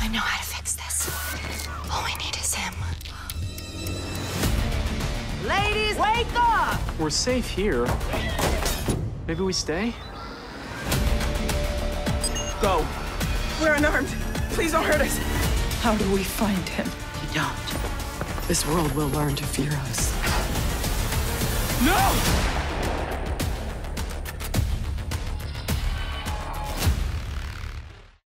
I know how to fix this. All we need is him. Ladies, wake up! We're safe here. Maybe we stay? Go. We're unarmed. Please don't hurt us. How do we find him? We don't. This world will learn to fear us. No!